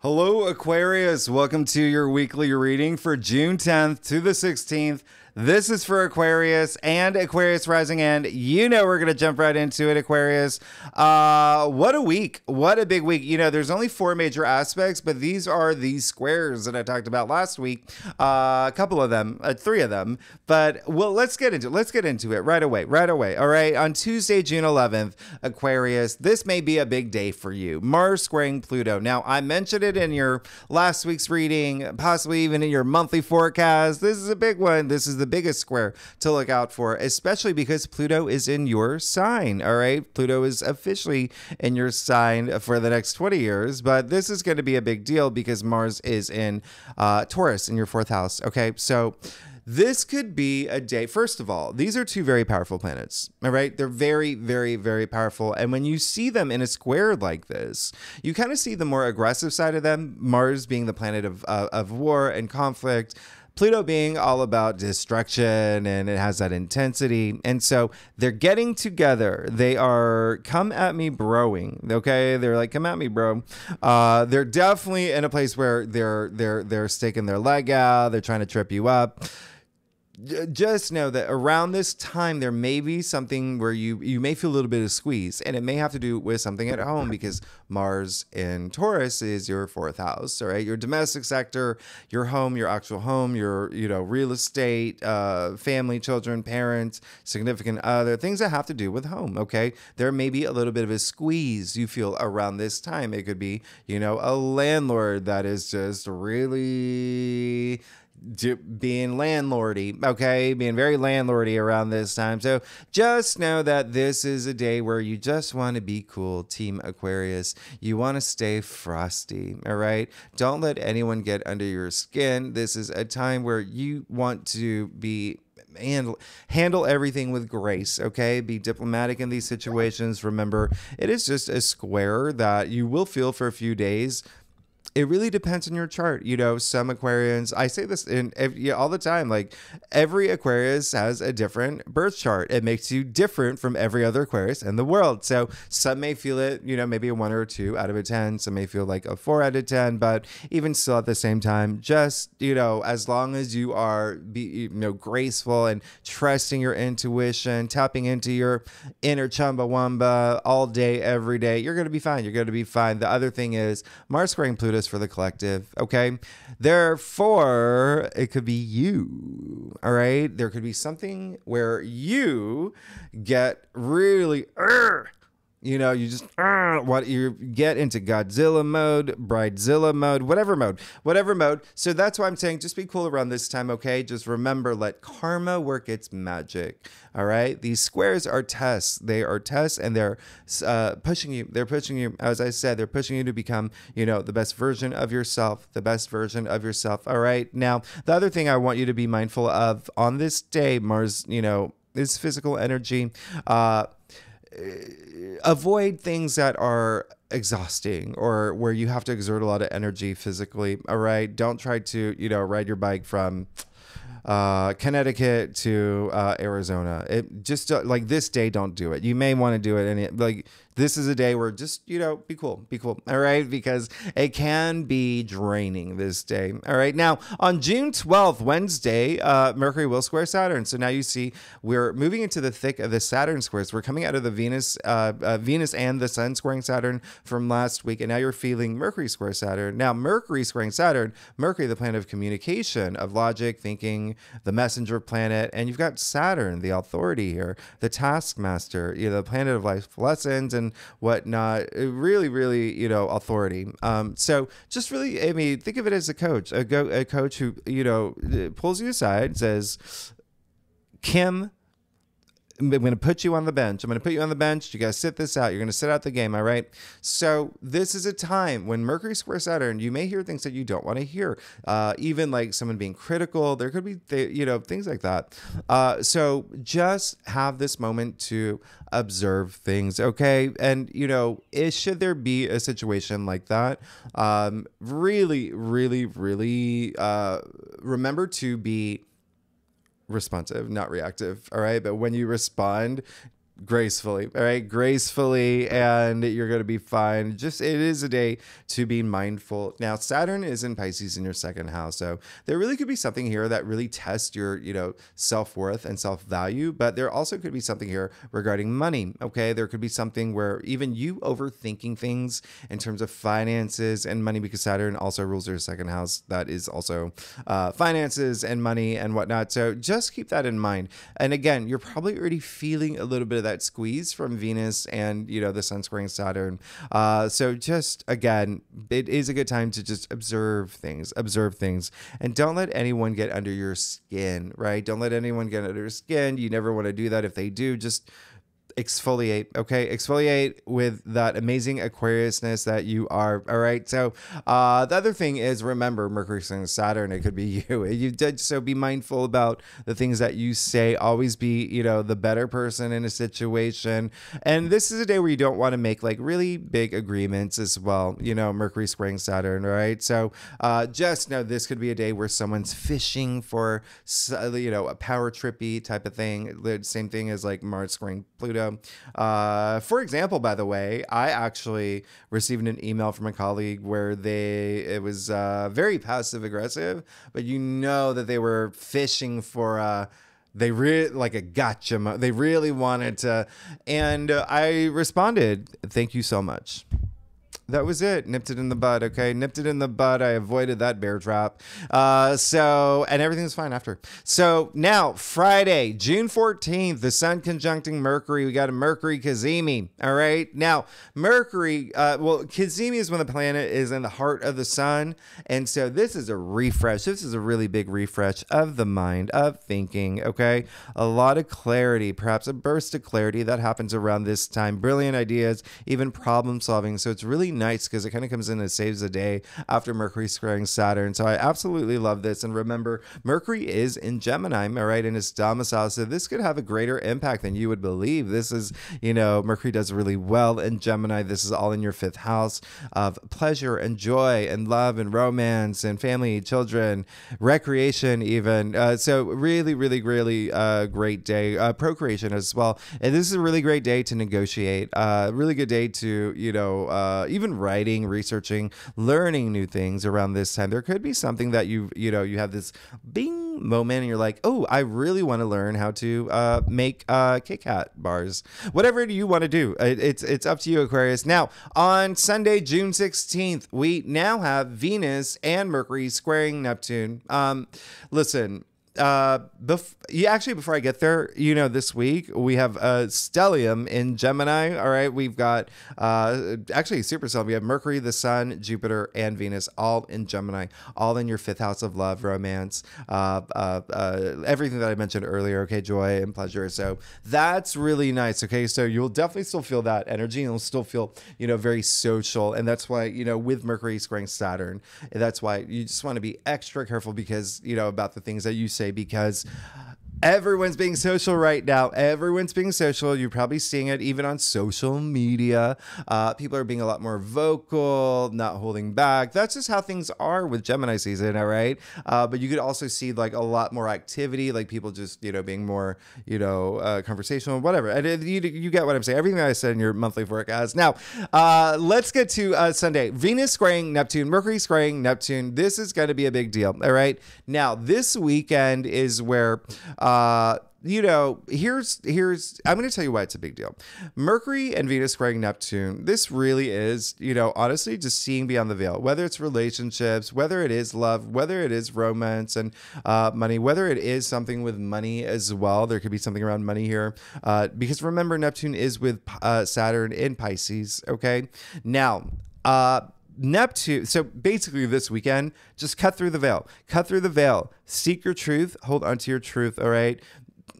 Hello, Aquarius. Welcome to your weekly reading for June 10th to the 16th. This is for Aquarius and Aquarius Rising, and you know we're going to jump right into it, Aquarius. Uh, what a week. What a big week. You know, there's only four major aspects, but these are the squares that I talked about last week. Uh, a couple of them, uh, three of them. But well, let's get into it. Let's get into it right away. Right away. All right. On Tuesday, June 11th, Aquarius, this may be a big day for you. Mars squaring Pluto. Now, I mentioned it in your last week's reading, possibly even in your monthly forecast. This is a big one. This is the biggest square to look out for, especially because Pluto is in your sign. All right. Pluto is officially in your sign for the next 20 years, but this is going to be a big deal because Mars is in uh, Taurus in your fourth house. Okay. So, this could be a day. First of all, these are two very powerful planets. All right. They're very, very, very powerful. And when you see them in a square like this, you kind of see the more aggressive side of them, Mars being the planet of, uh, of war and conflict. Pluto being all about destruction and it has that intensity. And so they're getting together. They are come at me broing. Okay. They're like, come at me, bro. Uh, they're definitely in a place where they're they're they're sticking their leg out, they're trying to trip you up just know that around this time there may be something where you you may feel a little bit of squeeze and it may have to do with something at home because mars in taurus is your fourth house all right? Your domestic sector your home your actual home your you know real estate uh, family children parents significant other things that have to do with home okay? There may be a little bit of a squeeze you feel around this time. It could be you know a landlord that is just really being landlordy, okay, being very landlordy around this time. So just know that this is a day where you just want to be cool, Team Aquarius. You want to stay frosty, all right? Don't let anyone get under your skin. This is a time where you want to be handle handle everything with grace okay be diplomatic in these situations remember it is just a square that you will feel for a few days it really depends on your chart. You know, some Aquarians, I say this in yeah, all the time, like every Aquarius has a different birth chart. It makes you different from every other Aquarius in the world. So some may feel it, you know, maybe a one or two out of a 10. Some may feel like a four out of 10, but even still at the same time, just, you know, as long as you are, be, you know, graceful and trusting your intuition, tapping into your inner Chumbawamba all day, every day, you're going to be fine. You're going to be fine. The other thing is Mars squaring Pluto for the collective. Okay. Therefore, it could be you. All right. There could be something where you get really. You know, you just uh, what you get into Godzilla mode, Bridezilla mode, whatever mode, whatever mode. So that's why I'm saying just be cool around this time, okay? Just remember, let karma work its magic. All right, these squares are tests. They are tests, and they're uh, pushing you. They're pushing you, as I said, they're pushing you to become, you know, the best version of yourself, the best version of yourself. All right. Now, the other thing I want you to be mindful of on this day, Mars, you know, is physical energy. Uh, avoid things that are exhausting or where you have to exert a lot of energy physically. All right. Don't try to, you know, ride your bike from uh, Connecticut to uh, Arizona. It just uh, like this day, don't do it. You may want to do it, and like this is a day where just you know be cool be cool all right? Because it can be draining this day all right? Now on june 12th wednesday uh, mercury will square saturn. So now you see we're moving into the thick of the saturn squares. We're coming out of the venus uh, uh, venus and the sun squaring saturn from last week and now you're feeling mercury square saturn. Now mercury squaring saturn mercury the planet of communication of logic thinking the messenger planet and you've got saturn the authority here the taskmaster you know the planet of life lessons and and whatnot. Really, really, you know, authority. Um, so just really, I mean, think of it as a coach, a, go, a coach who, you know, pulls you aside, and says, Kim, I'm going to put you on the bench. I'm going to put you on the bench. You guys sit this out. You're going to sit out the game. All right. So this is a time when Mercury square Saturn, you may hear things that you don't want to hear. Uh, even like someone being critical. There could be, th- you know, things like that. Uh, so just have this moment to observe things. Okay. And, you know, is, should there be a situation like that? Um, really, really, really uh, remember to be responsive, not reactive. All right. But when you respond, gracefully all right? Gracefully and you're going to be fine. Just it is a day to be mindful. Now saturn is in pisces in your second house so there really could be something here that really tests your you know self-worth and self-value but there also could be something here regarding money okay? There could be something where even you overthinking things in terms of finances and money because saturn also rules your second house. That is also uh, finances and money and whatnot so just keep that in mind. And again you're probably already feeling a little bit of that squeeze from Venus and you know the Sun squaring Saturn. Uh, so just again, it is a good time to just observe things, observe things, and don't let anyone get under your skin. Right? Don't let anyone get under your skin. You never want to do that. If they do, just exfoliate okay? Exfoliate with that amazing aquariusness that you are all right? So uh the other thing is remember mercury and saturn it could be you. You did so be mindful about the things that you say. Always be you know the better person in a situation. And this is a day where you don't want to make like really big agreements as well you know mercury squaring saturn right? So uh just know this could be a day where someone's fishing for you know a power trippy type of thing. The same thing as like mars squaring pluto uh, for example, by the way, I actually received an email from a colleague where they it was uh, very passive aggressive, but you know that they were fishing for. a they really like a gotcha. Mo- they really wanted to, and uh, I responded, "Thank you so much." That was it. Nipped it in the bud. Okay, nipped it in the bud. I avoided that bear trap. Uh, so and everything everything's fine after. So now Friday, June fourteenth, the Sun conjuncting Mercury. We got a Mercury Cazimi. All right. Now Mercury. Uh, well, Cazimi is when the planet is in the heart of the Sun, and so this is a refresh. This is a really big refresh of the mind of thinking. Okay, a lot of clarity, perhaps a burst of clarity that happens around this time. Brilliant ideas, even problem solving. So it's really nice because it kind of comes in and saves the day after Mercury squaring Saturn. So I absolutely love this. And remember, Mercury is in Gemini, all right, in its domicile. So this could have a greater impact than you would believe. This is, you know, Mercury does really well in Gemini. This is all in your fifth house of pleasure and joy and love and romance and family, children, recreation, even. Uh, so really, really, really uh, great day. Uh, procreation as well. And this is a really great day to negotiate. Uh, really good day to, you know, uh, even even writing, researching, learning new things around this time. There could be something that you you know you have this bing moment and you're like, oh, I really want to learn how to uh, make uh, Kit Kat bars. Whatever you want to do, it, it's it's up to you, Aquarius. Now on Sunday, June 16th, we now have Venus and Mercury squaring Neptune. Um, listen uh, bef- yeah, actually, before I get there, you know, this week we have a stellium in Gemini. All right, we've got uh, actually super stellium. We have Mercury, the Sun, Jupiter, and Venus all in Gemini, all in your fifth house of love, romance, uh, uh, uh, everything that I mentioned earlier. Okay, joy and pleasure. So that's really nice. Okay, so you'll definitely still feel that energy, and you'll still feel you know very social, and that's why you know with Mercury squaring Saturn, that's why you just want to be extra careful because you know about the things that you say because Everyone's being social right now. Everyone's being social. You're probably seeing it even on social media. Uh, people are being a lot more vocal, not holding back. That's just how things are with Gemini season, all right? Uh, but you could also see like a lot more activity, like people just, you know, being more, you know, uh, conversational, whatever. And you, you get what I'm saying. Everything I said in your monthly forecast. Now, uh, let's get to uh, Sunday. Venus squaring Neptune, Mercury squaring Neptune. This is going to be a big deal, all right? Now, this weekend is where uh, you know, here's here's I'm going to tell you why it's a big deal. Mercury and Venus squaring Neptune. This really is, you know, honestly, just seeing beyond the veil. Whether it's relationships, whether it is love, whether it is romance and uh, money, whether it is something with money as well. There could be something around money here, uh, because remember, Neptune is with uh, Saturn in Pisces. Okay, now. Uh, Neptune. So basically, this weekend, just cut through the veil. Cut through the veil. Seek your truth. Hold onto your truth. All right.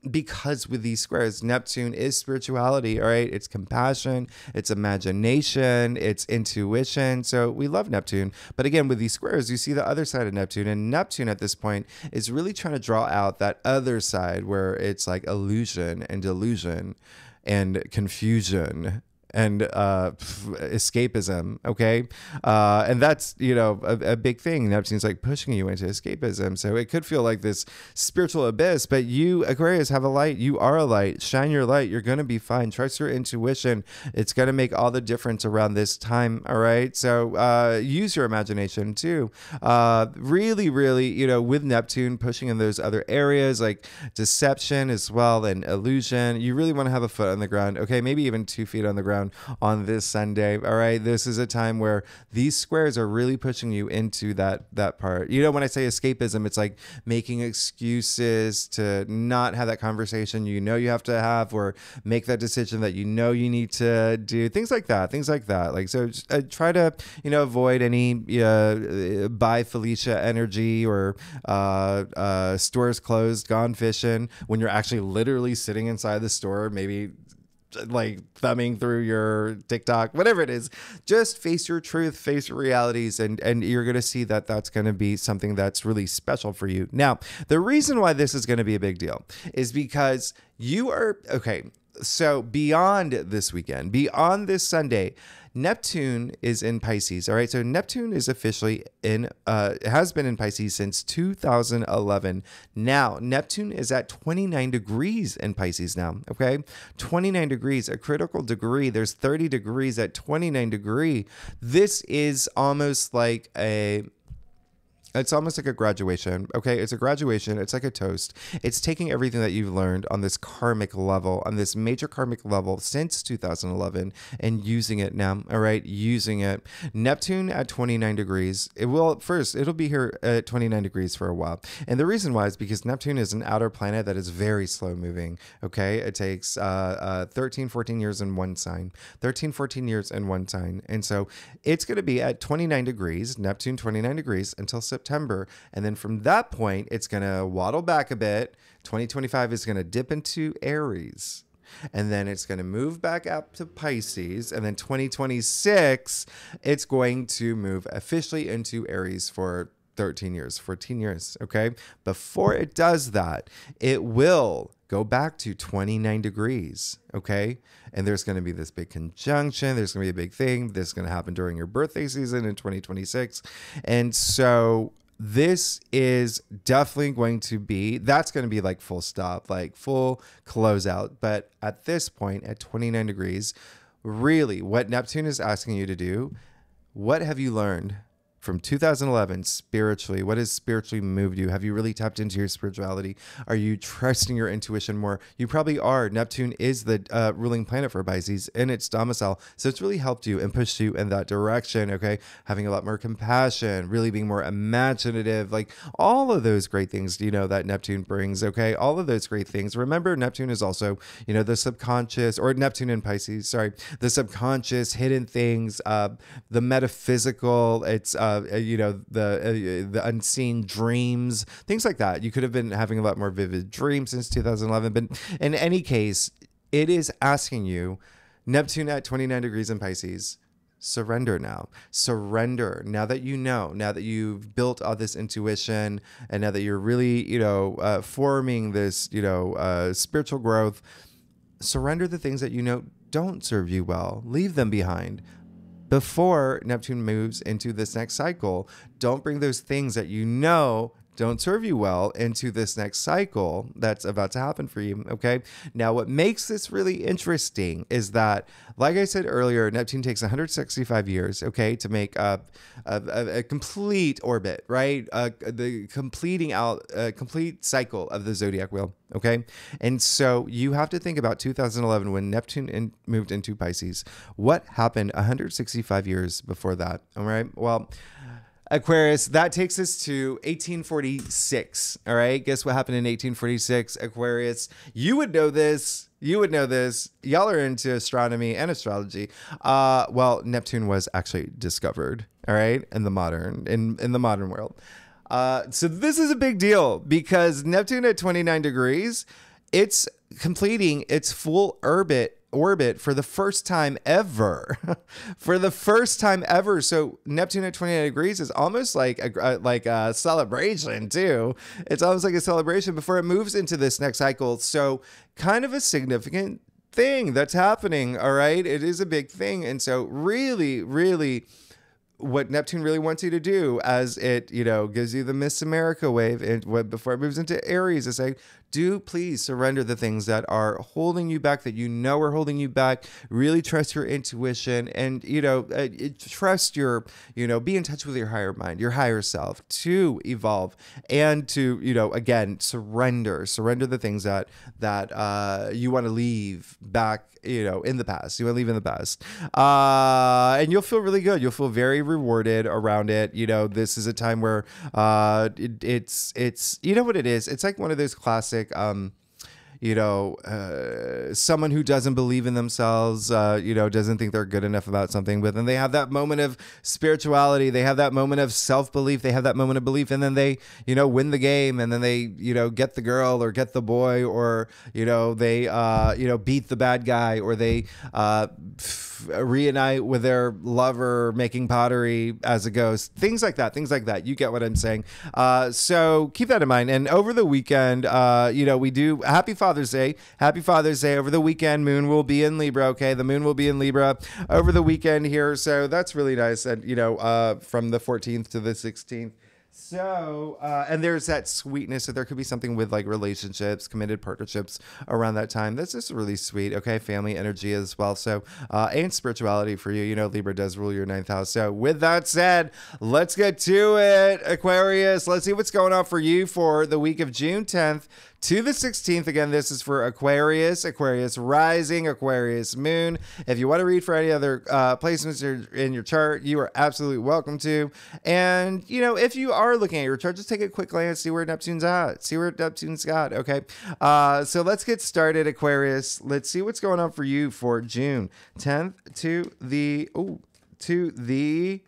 Because with these squares, Neptune is spirituality. All right. It's compassion, it's imagination, it's intuition. So we love Neptune. But again, with these squares, you see the other side of Neptune. And Neptune at this point is really trying to draw out that other side where it's like illusion and delusion and confusion and uh, escapism. Okay, uh, and that's you know a, a big thing. Neptune's like pushing you into escapism, so it could feel like this spiritual abyss. But you Aquarius have a light. You are a light. Shine your light. You're gonna be fine. Trust your intuition. It's gonna make all the difference around this time. All right, so uh, use your imagination too. Uh, really, really, you know, with Neptune pushing in those other areas like deception as well and illusion. You really want to have a foot on the ground. Okay, maybe even two feet on the ground on this Sunday. All right, this is a time where these squares are really pushing you into that that part. You know, when I say escapism, it's like making excuses to not have that conversation you know you have to have or make that decision that you know you need to do. Things like that. Things like that. Like so, just, uh, try to you know avoid any uh, bye Felicia energy or uh, uh, stores closed, gone fishing when you're actually literally sitting inside the store, maybe like thumbing through your TikTok, whatever it is. Just face your truth, face your realities, and and you're gonna see that that's gonna be something that's really special for you. Now, the reason why this is gonna be a big deal is because you are okay. So beyond this weekend, beyond this Sunday, Neptune is in Pisces. All right. So Neptune is officially in, uh, has been in Pisces since 2011. Now, Neptune is at 29 degrees in Pisces now. Okay. 29 degrees, a critical degree. There's 30 degrees at 29 degree. This is almost like a it's almost like a graduation. Okay. It's a graduation. It's like a toast. It's taking everything that you've learned on this karmic level, on this major karmic level since 2011 and using it now. All right. Using it. Neptune at 29 degrees. It will, first, it'll be here at 29 degrees for a while. And the reason why is because Neptune is an outer planet that is very slow moving. Okay. It takes uh, uh, 13, 14 years in one sign, 13, 14 years in one sign. And so it's going to be at 29 degrees, Neptune 29 degrees until September. September. And then from that point, it's going to waddle back a bit. 2025 is going to dip into Aries. And then it's going to move back up to Pisces. And then 2026, it's going to move officially into Aries for 13 years, 14 years. Okay. Before it does that, it will go back to 29 degrees. Okay. And there's going to be this big conjunction. There's going to be a big thing. This is going to happen during your birthday season in 2026. And so this is definitely going to be that's going to be like full stop like full closeout but at this point at 29 degrees really what neptune is asking you to do what have you learned from 2011 spiritually what has spiritually moved you? Have you really tapped into your spirituality? Are you trusting your intuition more? You probably are. Neptune is the uh, ruling planet for pisces in its domicile. So it's really helped you and pushed you in that direction okay? Having a lot more compassion really being more imaginative like all of those great things you know that neptune brings okay? All of those great things. Remember neptune is also you know the subconscious or neptune in pisces sorry the subconscious hidden things uh, the metaphysical it's uh, uh, you know the uh, the unseen dreams, things like that. You could have been having a lot more vivid dreams since 2011, but in any case, it is asking you, Neptune at 29 degrees in Pisces. Surrender now. Surrender now that you know, now that you've built all this intuition, and now that you're really, you know, uh, forming this, you know, uh, spiritual growth. Surrender the things that you know don't serve you well. Leave them behind before Neptune moves into this next cycle. Don't bring those things that you know don't serve you well into this next cycle that's about to happen for you. Okay. Now, what makes this really interesting is that, like I said earlier, Neptune takes 165 years, okay, to make a, a, a complete orbit, right? Uh, the completing out, a complete cycle of the zodiac wheel. Okay. And so you have to think about 2011 when Neptune in, moved into Pisces. What happened 165 years before that? All right. Well, Aquarius, that takes us to 1846. All right. Guess what happened in 1846? Aquarius, you would know this. You would know this. Y'all are into astronomy and astrology. Uh, well, Neptune was actually discovered. All right. In the modern, in, in the modern world. Uh, so this is a big deal because Neptune at 29 degrees, it's completing its full orbit orbit for the first time ever. for the first time ever. So Neptune at 29 degrees is almost like a, uh, like a celebration too. It's almost like a celebration before it moves into this next cycle. So kind of a significant thing that's happening. All right. It is a big thing. And so, really, really, what Neptune really wants you to do as it, you know, gives you the Miss America wave and before it moves into Aries is say, do please surrender the things that are holding you back that you know are holding you back. Really trust your intuition and you know uh, trust your you know be in touch with your higher mind your higher self to evolve and to you know again surrender surrender the things that that uh, you want to leave back you know in the past. You want to leave in the past. Uh, and you'll feel really good. You'll feel very rewarded around it. You know this is a time where uh, it, it's it's you know what it is? It's like one of those classic um, you know, uh, someone who doesn't believe in themselves, uh, you know, doesn't think they're good enough about something, but then they have that moment of spirituality, they have that moment of self belief, they have that moment of belief, and then they, you know, win the game, and then they, you know, get the girl or get the boy, or you know, they, uh, you know, beat the bad guy, or they uh, reunite with their lover making pottery as a ghost, things like that, things like that. You get what I'm saying. Uh, so keep that in mind. And over the weekend, uh, you know, we do happy. Father's Day. Happy Father's Day. Over the weekend, moon will be in Libra. Okay. The moon will be in Libra over the weekend here. So that's really nice. And, you know, uh, from the 14th to the 16th. So, uh, and there's that sweetness. So there could be something with like relationships, committed partnerships around that time. That's just really sweet. Okay. Family energy as well. So, uh, and spirituality for you. You know, Libra does rule your ninth house. So, with that said, let's get to it, Aquarius. Let's see what's going on for you for the week of June 10th to the 16th. Again, this is for Aquarius, Aquarius rising, Aquarius moon. If you want to read for any other uh, placements in your chart, you are absolutely welcome to. And, you know, if you are looking at your chart, just take a quick glance, see where Neptune's at, see where Neptune's got. Okay. Uh, so let's get started, Aquarius. Let's see what's going on for you for June 10th to the, oh, to the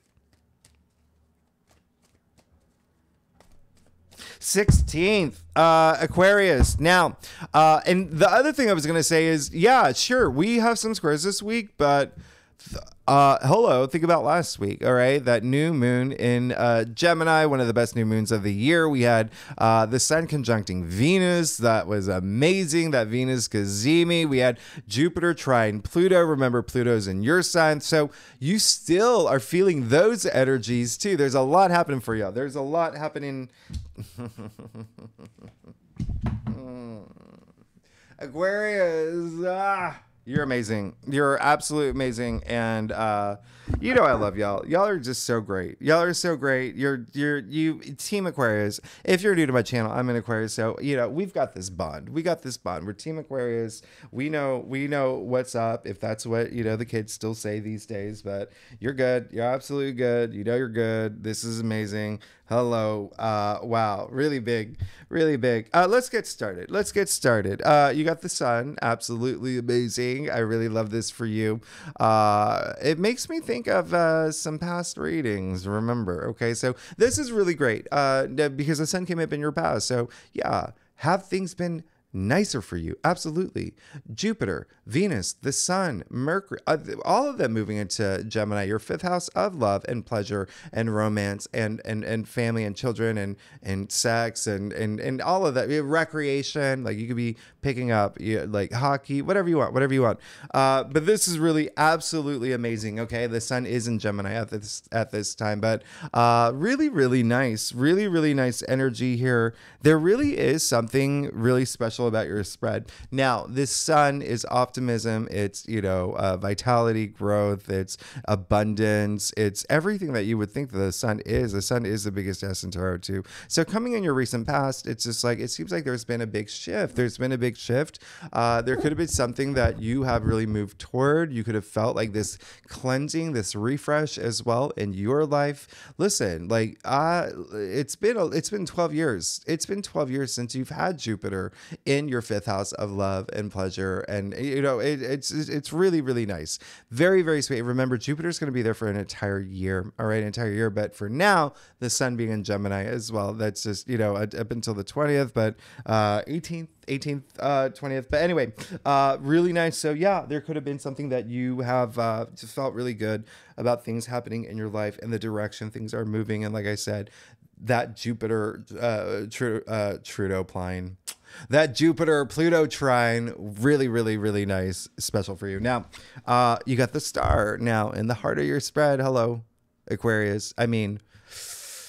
16th, uh, Aquarius. Now, uh, and the other thing I was going to say is, yeah, sure, we have some squares this week, but uh, hello, think about last week, all right? That new moon in uh, Gemini, one of the best new moons of the year. We had uh, the sun conjuncting Venus. That was amazing. That Venus cazimi. We had Jupiter trine Pluto. Remember, Pluto's in your sign. So you still are feeling those energies too. There's a lot happening for you. There's a lot happening. Aquarius. Ah. You're amazing. You're absolutely amazing, and uh, you know I love y'all. Y'all are just so great. Y'all are so great. You're you're you Team Aquarius. If you're new to my channel, I'm an Aquarius, so you know we've got this bond. We got this bond. We're Team Aquarius. We know we know what's up. If that's what you know the kids still say these days, but you're good. You're absolutely good. You know you're good. This is amazing. Hello. Uh, wow. Really big. Really big. Uh, let's get started. Let's get started. Uh, you got the sun. Absolutely amazing. I really love this for you. Uh, it makes me think of uh, some past readings. Remember. Okay. So this is really great uh, because the sun came up in your past. So yeah. Have things been nicer for you. Absolutely. Jupiter, Venus, the Sun, Mercury, uh, all of them moving into Gemini, your fifth house of love and pleasure and romance and and and family and children and and sex and and and all of that. Recreation, like you could be picking up you know, like hockey, whatever you want, whatever you want. Uh, but this is really absolutely amazing. Okay, the Sun is in Gemini at this at this time, but uh, really really nice, really really nice energy here. There really is something really special special about your spread. Now, this sun is optimism. It's, you know, uh, vitality, growth, it's abundance, it's everything that you would think the sun is. The sun is the biggest S in tarot, too. So, coming in your recent past, it's just like, it seems like there's been a big shift. There's been a big shift. Uh, there could have been something that you have really moved toward. You could have felt like this cleansing, this refresh as well in your life. Listen, like, uh, it's been, a, it's been 12 years. It's been 12 years since you've had Jupiter in your fifth house of love and pleasure. And, you know, it, it's, it's really, really nice. Very, very sweet. Remember, Jupiter's going to be there for an entire year. All right, entire year. But for now, the sun being in Gemini as well. That's just, you know, up until the 20th, but uh, 18th, 18th, uh, 20th. But anyway, uh, really nice. So, yeah, there could have been something that you have uh, just felt really good about things happening in your life and the direction things are moving. And like I said, that Jupiter uh, tr- uh, Trudeau pline that Jupiter Pluto trine, really, really, really nice, special for you. Now, uh, you got the star now in the heart of your spread. Hello, Aquarius. I mean,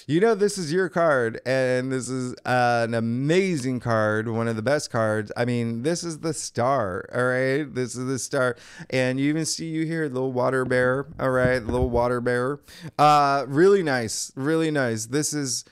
you know this is your card and this is an amazing card one of the best cards i mean this is the star all right this is the star and you even see you here little water bear all right little water bear uh really nice really nice this is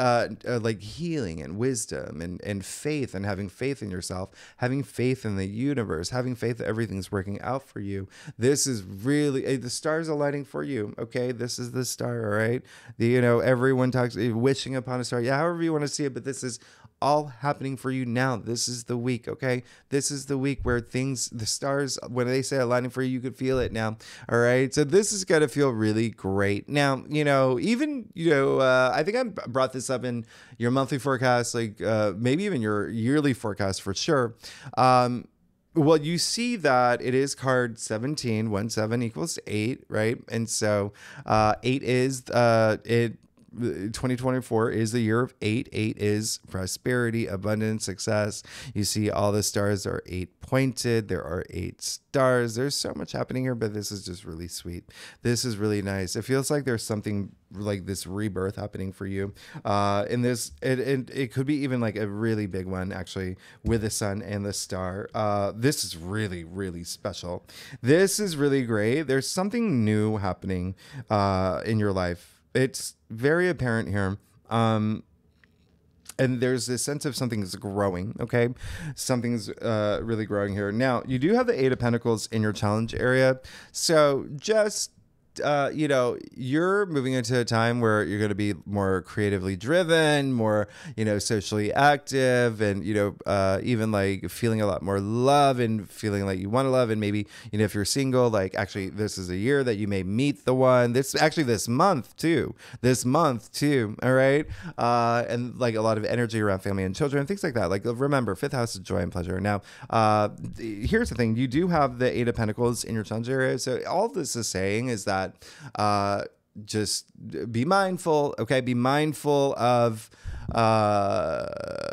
uh, uh, like healing and wisdom and, and faith and having faith in yourself, having faith in the universe, having faith that everything's working out for you. This is really eh, the stars aligning for you. Okay, this is the star. All right, the, you know everyone talks eh, wishing upon a star. Yeah, however you want to see it, but this is all happening for you now. This is the week, okay? This is the week where things, the stars, when they say aligning for you, you could feel it now. All right. So this is to feel really great. Now, you know, even, you know, uh, I think I brought this up in your monthly forecast, like uh, maybe even your yearly forecast for sure. Um, well, you see that it is card 17, 1 7 equals 8, right? And so uh, 8 is, uh, it 2024 is the year of eight. Eight is prosperity, abundance, success. You see, all the stars are eight pointed. There are eight stars. There's so much happening here, but this is just really sweet. This is really nice. It feels like there's something like this rebirth happening for you. Uh, and this, it, it, it could be even like a really big one, actually, with the sun and the star. Uh, this is really, really special. This is really great. There's something new happening uh, in your life it's very apparent here. Um, and there's this sense of something's growing. Okay, something's uh, really growing here. Now you do have the Eight of Pentacles in your challenge area, so just uh, you know, you're moving into a time where you're going to be more creatively driven, more, you know, socially active, and, you know, uh, even like feeling a lot more love and feeling like you want to love. And maybe, you know, if you're single, like actually, this is a year that you may meet the one. This actually, this month too. This month too. All right. Uh, and like a lot of energy around family and children, things like that. Like, remember, fifth house is joy and pleasure. Now, uh, here's the thing you do have the Eight of Pentacles in your area. So all this is saying is that that. Uh, just be mindful, okay? Be mindful of uh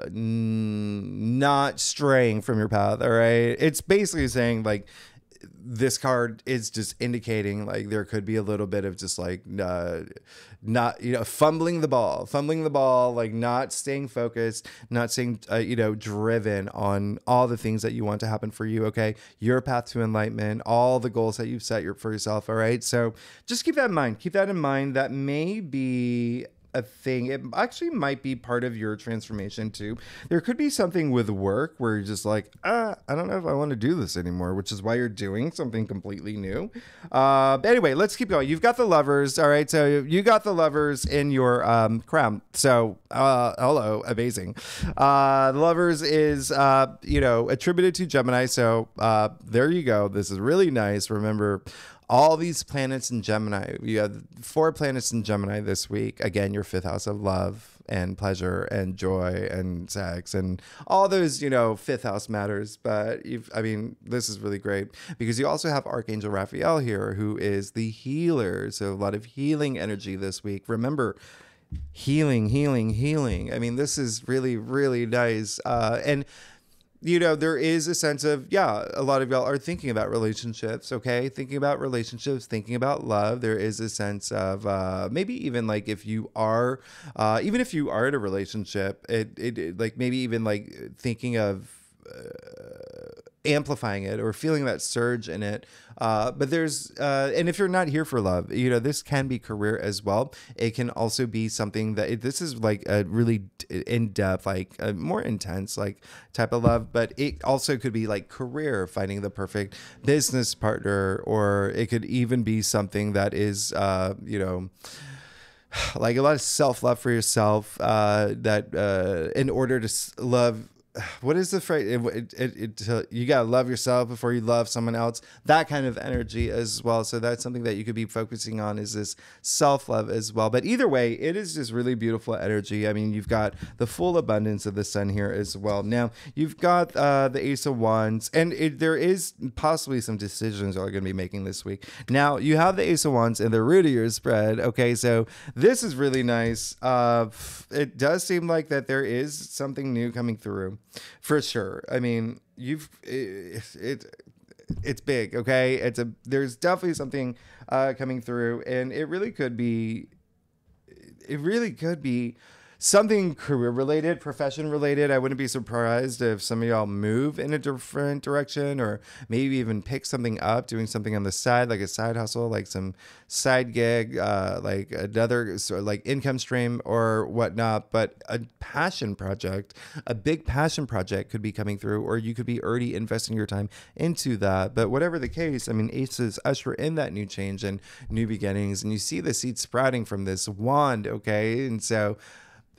n- not straying from your path all right it's basically saying like this card is just indicating like there could be a little bit of just like uh, not you know fumbling the ball fumbling the ball like not staying focused not staying uh, you know driven on all the things that you want to happen for you okay? Your path to enlightenment all the goals that you've set your, for yourself all right? So just keep that in mind. Keep that in mind. That may be a thing. It actually might be part of your transformation too. There could be something with work where you're just like, ah, I don't know if I want to do this anymore, which is why you're doing something completely new. Uh, anyway, let's keep going. You've got the lovers. All right. So you got the lovers in your um, crown. So uh, hello, amazing. Uh, the lovers is, uh, you know, attributed to Gemini. So uh, there you go. This is really nice. Remember, all these planets in Gemini. You have four planets in Gemini this week. Again, your fifth house of love and pleasure and joy and sex and all those, you know, fifth house matters. But you've, I mean, this is really great because you also have Archangel Raphael here, who is the healer. So a lot of healing energy this week. Remember, healing, healing, healing. I mean, this is really, really nice. Uh, and you know, there is a sense of, yeah, a lot of y'all are thinking about relationships, okay? Thinking about relationships, thinking about love. There is a sense of uh, maybe even like if you are, uh, even if you are in a relationship, it, it, it like maybe even like thinking of, uh, amplifying it or feeling that surge in it. Uh, but there's, uh, and if you're not here for love, you know, this can be career as well. It can also be something that it, this is like a really in depth, like a more intense, like type of love. But it also could be like career, finding the perfect business partner, or it could even be something that is, uh, you know, like a lot of self love for yourself uh, that uh, in order to love what is the phrase? It, it, it, it, you gotta love yourself before you love someone else. That kind of energy as well. So that's something that you could be focusing on is this self love as well. But either way, it is just really beautiful energy. I mean, you've got the full abundance of the sun here as well. Now you've got uh, the Ace of Wands, and there is possibly some decisions you're going to be making this week. Now you have the Ace of Wands and the root of your spread. Okay, so this is really nice. Uh, it does seem like that there is something new coming through. For sure. I mean, you've it, it it's big. Okay, it's a there's definitely something uh, coming through, and it really could be. It really could be something career related, profession related. I wouldn't be surprised if some of y'all move in a different direction or maybe even pick something up, doing something on the side, like a side hustle, like some side gig, uh, like another sort of like income stream or whatnot. But a passion project, a big passion project could be coming through, or you could be already investing your time into that. But whatever the case, I mean, aces usher in that new change and new beginnings, and you see the seed sprouting from this wand, okay? And so,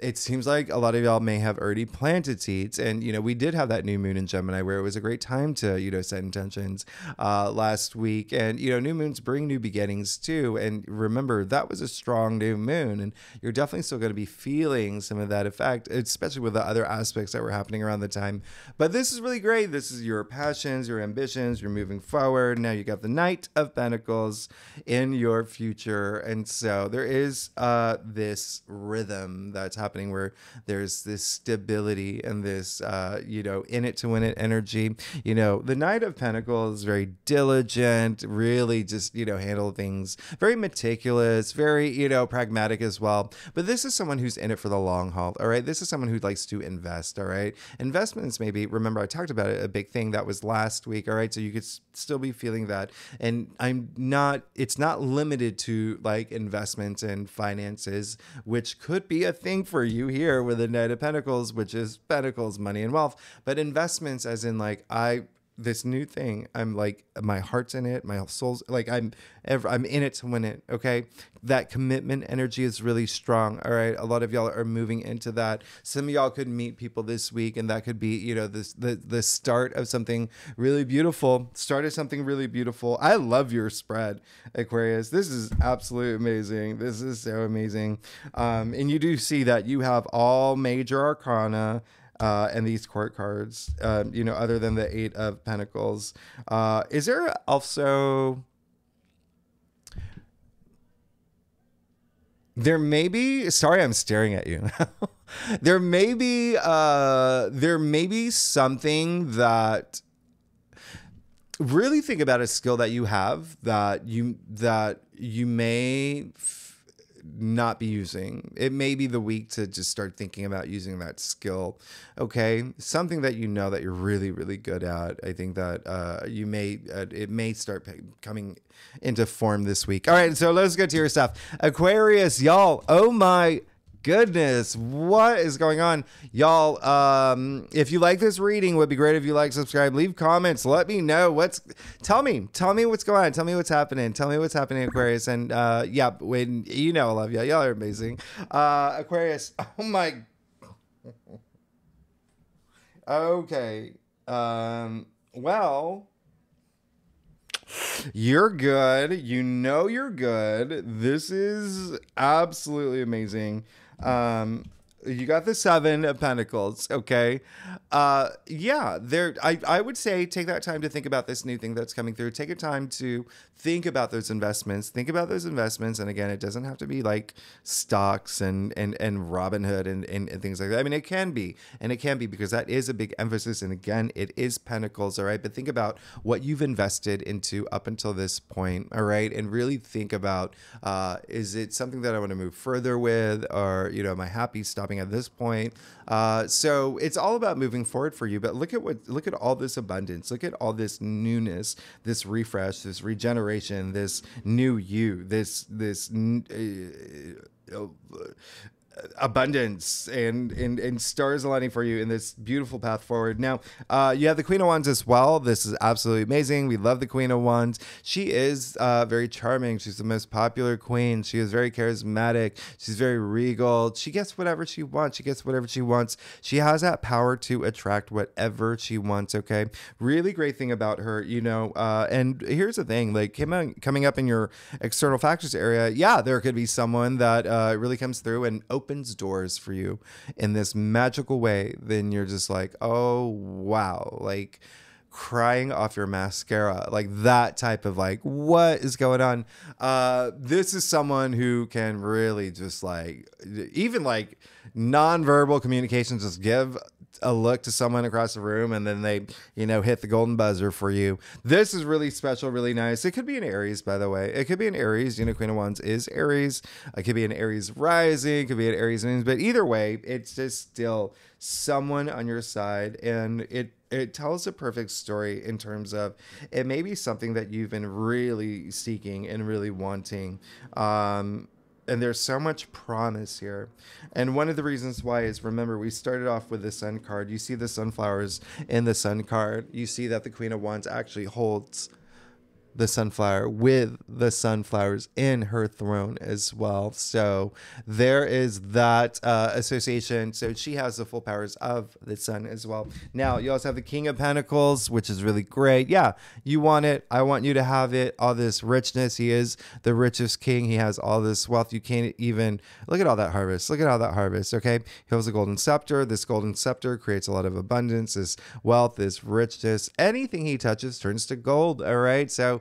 it seems like a lot of y'all may have already planted seeds. And you know we did have that new moon in gemini where it was a great time to you know set intentions uh, last week. And you know new moons bring new beginnings too. And remember that was a strong new moon and you're definitely still going to be feeling some of that effect especially with the other aspects that were happening around the time. But this is really great. This is your passions your ambitions you're moving forward. Now you got the knight of pentacles in your future. And so there is uh, this rhythm that's happening happening where there's this stability and this, uh, you know, in it to win it energy. You know, the Knight of Pentacles is very diligent, really just, you know, handle things very meticulous, very, you know, pragmatic as well. But this is someone who's in it for the long haul. All right. This is someone who likes to invest. All right. Investments, maybe, remember, I talked about it, a big thing that was last week. All right. So you could still be feeling that. And I'm not, it's not limited to like investments and finances, which could be a thing for for you here with the Knight of Pentacles, which is Pentacles, money and wealth, but investments, as in like I this new thing i'm like my heart's in it my soul's like i'm ever i'm in it to win it okay? That commitment energy is really strong all right? A lot of y'all are moving into that. Some of y'all could meet people this week and that could be you know this the the start of something really beautiful start of something really beautiful. I love your spread aquarius. This is absolutely amazing. This is so amazing. Um and you do see that you have all major arcana uh, and these court cards, uh, you know, other than the Eight of Pentacles. Uh, is there also. There may be. Sorry, I'm staring at you. there may be. Uh, there may be something that. Really think about a skill that you have that you that you may not be using. It may be the week to just start thinking about using that skill. Okay, something that you know that you're really, really good at. I think that uh, you may uh, it may start coming into form this week. All right, so let's get to your stuff. Aquarius, y'all. Oh my goodness, what is going on, y'all? Um, if you like this reading, would be great if you like, subscribe, leave comments, let me know what's. Tell me, tell me what's going on, tell me what's happening, tell me what's happening, Aquarius, and uh, yeah, when you know I love you, y'all are amazing, uh, Aquarius. Oh my. okay. Um. Well. You're good. You know you're good. This is absolutely amazing. Um, you got the seven of pentacles okay? Uh yeah there i i would say take that time to think about this new thing that's coming through. Take your time to think about those investments. Think about those investments and again it doesn't have to be like stocks and and and robinhood and, and, and things like that. I mean it can be and it can be because that is a big emphasis and again it is pentacles all right? But think about what you've invested into up until this point all right? And really think about uh is it something that i want to move further with or you know i happy stopping at this point. Uh, so it's all about moving forward for you. But look at what look at all this abundance. Look at all this newness, this refresh, this regeneration, this new you, this this. Uh, abundance and, and and stars aligning for you in this beautiful path forward. Now, uh, you have the Queen of Wands as well. This is absolutely amazing. We love the Queen of Wands. She is uh, very charming. She's the most popular queen. She is very charismatic. She's very regal. She gets whatever she wants. She gets whatever she wants. She has that power to attract whatever she wants. Okay, really great thing about her, you know. Uh, and here's the thing: like coming up in your external factors area, yeah, there could be someone that uh, really comes through and opens opens doors for you in this magical way, then you're just like, oh, wow. Like, crying off your mascara, like that type of like, what is going on? Uh, this is someone who can really just like, even like nonverbal communications, just give a look to someone across the room and then they, you know, hit the golden buzzer for you. This is really special, really nice. It could be an Aries, by the way. It could be an Aries. You know, Queen of Wands is Aries. It could be an Aries rising. It could be an Aries moon. But either way, it's just still someone on your side. And it it tells a perfect story in terms of it may be something that you've been really seeking and really wanting. Um, and there's so much promise here. And one of the reasons why is remember, we started off with the sun card. You see the sunflowers in the sun card. You see that the Queen of Wands actually holds the sunflower with the sunflowers in her throne as well. So there is that uh, association. So she has the full powers of the sun as well. Now you also have the King of Pentacles, which is really great. Yeah, you want it. I want you to have it. All this richness. He is the richest king. He has all this wealth. You can't even look at all that harvest. Look at all that harvest. Okay, he holds a golden scepter. This golden scepter creates a lot of abundance, this wealth, this richness. Anything he touches turns to gold. All right, so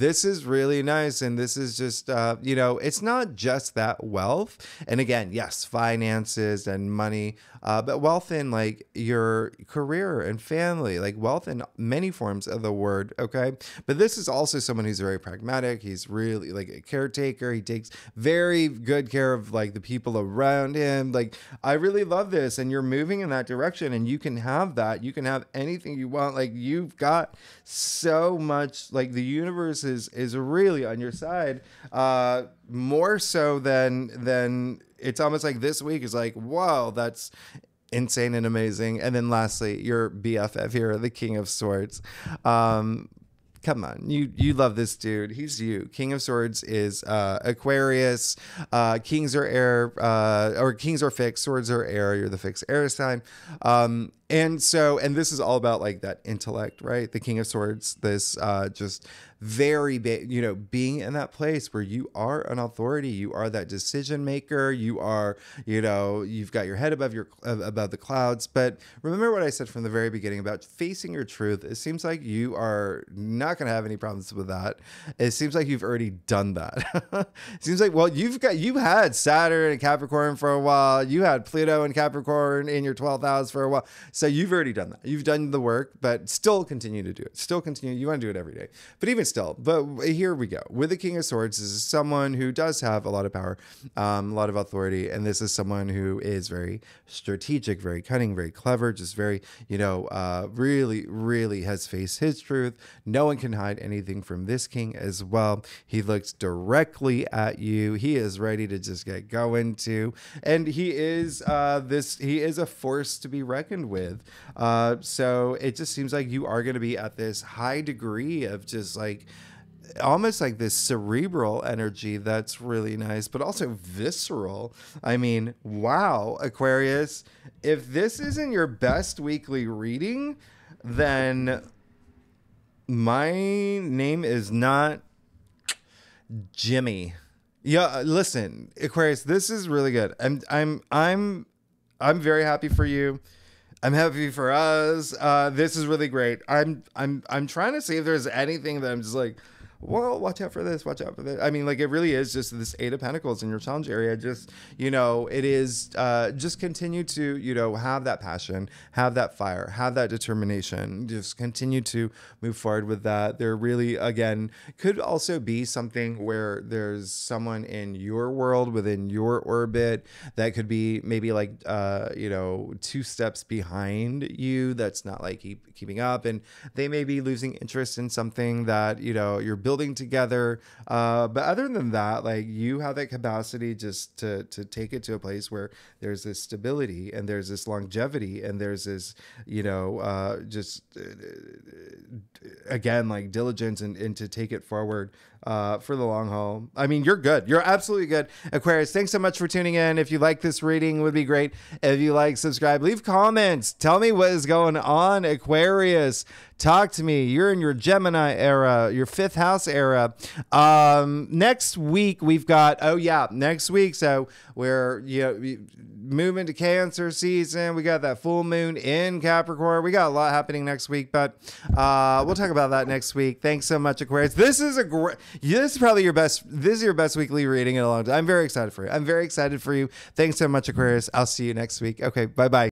this is really nice. And this is just, uh, you know, it's not just that wealth. And again, yes, finances and money, uh, but wealth in like your career and family, like wealth in many forms of the word. Okay. But this is also someone who's very pragmatic. He's really like a caretaker. He takes very good care of like the people around him. Like, I really love this. And you're moving in that direction and you can have that. You can have anything you want. Like, you've got so much, like, the universe is is really on your side. Uh, more so than than it's almost like this week is like, wow, that's insane and amazing. And then lastly, your BFF here, the King of Swords. Um, come on you you love this dude he's you king of swords is uh aquarius uh kings are air uh or kings are fixed swords are air you're the fixed air sign um and so and this is all about like that intellect right the king of swords this uh just very big, you know, being in that place where you are an authority, you are that decision maker, you are, you know, you've got your head above your above the clouds. But remember what I said from the very beginning about facing your truth. It seems like you are not going to have any problems with that. It seems like you've already done that. it seems like well, you've got you had Saturn and Capricorn for a while. You had Pluto and Capricorn in your 12th house for a while. So you've already done that. You've done the work, but still continue to do it. Still continue. You want to do it every day. But even still. But here we go. With the King of Swords, this is someone who does have a lot of power, um, a lot of authority, and this is someone who is very strategic, very cunning, very clever, just very, you know, uh, really, really has faced his truth. No one can hide anything from this king as well. He looks directly at you. He is ready to just get going to, and he is uh, this. He is a force to be reckoned with. Uh, so it just seems like you are going to be at this high degree of just like almost like this cerebral energy that's really nice, but also visceral. I mean, wow, Aquarius, if this isn't your best weekly reading, then my name is not Jimmy. Yeah, listen, Aquarius, this is really good. I'm I'm I'm I'm very happy for you. I'm happy for us. Uh, this is really great. I'm I'm I'm trying to see if there's anything that I'm just like well, watch out for this, watch out for this. I mean, like it really is just this eight of pentacles in your challenge area. Just, you know, it is uh, just continue to, you know, have that passion, have that fire, have that determination. Just continue to move forward with that. There really, again, could also be something where there's someone in your world within your orbit that could be maybe like, uh, you know, two steps behind you that's not like keep, keeping up. And they may be losing interest in something that, you know, you're building building together. Uh, but other than that, like you have that capacity just to to take it to a place where there's this stability and there's this longevity and there's this, you know, uh, just uh, again like diligence and, and to take it forward uh, for the long haul. I mean, you're good. You're absolutely good. Aquarius, thanks so much for tuning in. If you like this reading, would be great. If you like, subscribe, leave comments. Tell me what is going on, Aquarius. Talk to me. You're in your Gemini era, your fifth house era. Um, next week we've got. Oh yeah, next week. So we're you know moving to Cancer season. We got that full moon in Capricorn. We got a lot happening next week, but uh, we'll talk about that next week. Thanks so much, Aquarius. This is a great. This is probably your best. This is your best weekly reading in a long time. I'm very excited for you. I'm very excited for you. Thanks so much, Aquarius. I'll see you next week. Okay, bye bye.